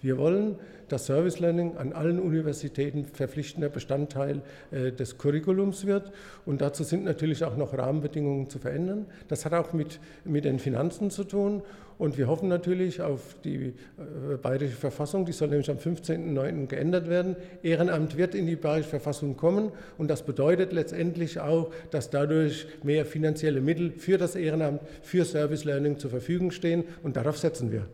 Wir wollen, dass Service Learning an allen Universitäten verpflichtender Bestandteil äh, des Curriculums wird. Und dazu sind natürlich auch noch Rahmenbedingungen zu verändern. Das hat auch mit, mit den Finanzen zu tun. Und wir hoffen natürlich auf die äh, Bayerische Verfassung, die soll nämlich am 15.09. geändert werden. Ehrenamt wird in die Bayerische Verfassung kommen und das bedeutet letztendlich auch, dass dadurch mehr finanzielle Mittel für das Ehrenamt, für Service Learning zur Verfügung stehen und darauf setzen wir.